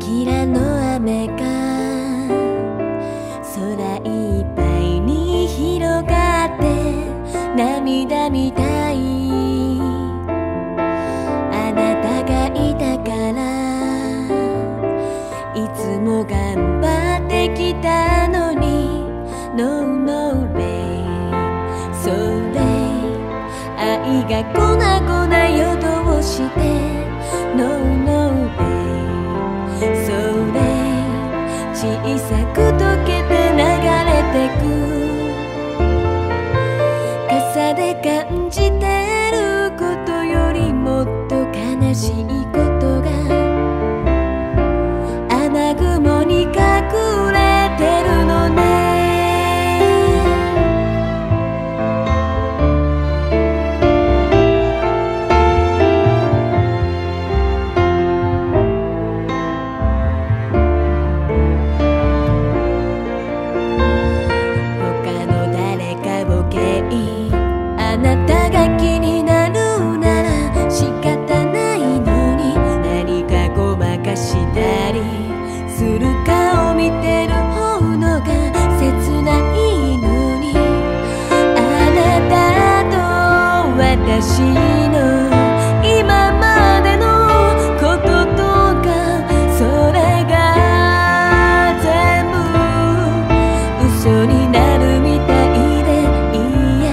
キラの雨が空いっぱいに広がって涙みたい。あなたがいたからいつも頑張ってきたのに No no rain so rain 愛が粉々夜通して小さく私の今までのこととかそれが全部嘘になるみたいでいや。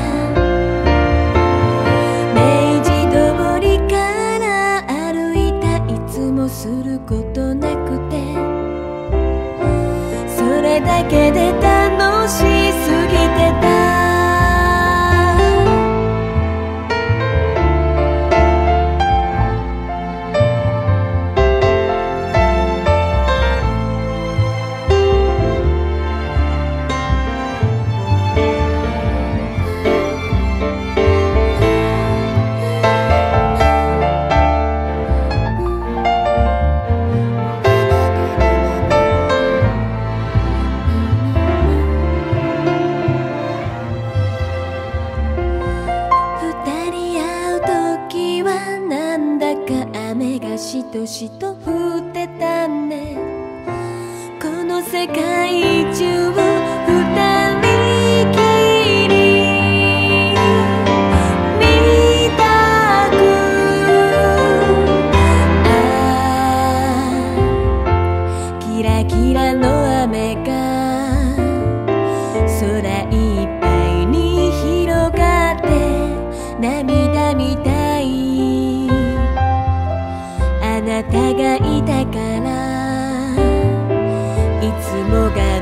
明治通りから歩いたいつもすることなくて。それだけで楽しい。としと降ってたね。この世界なたがいたから。いつもが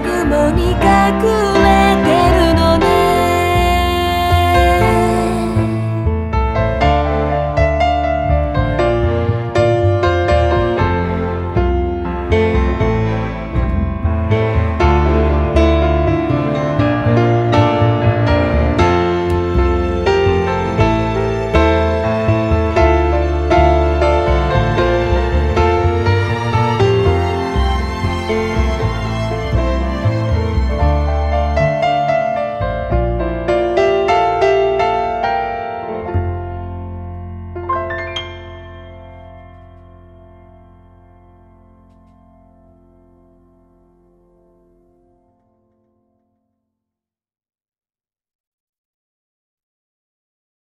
雲に書く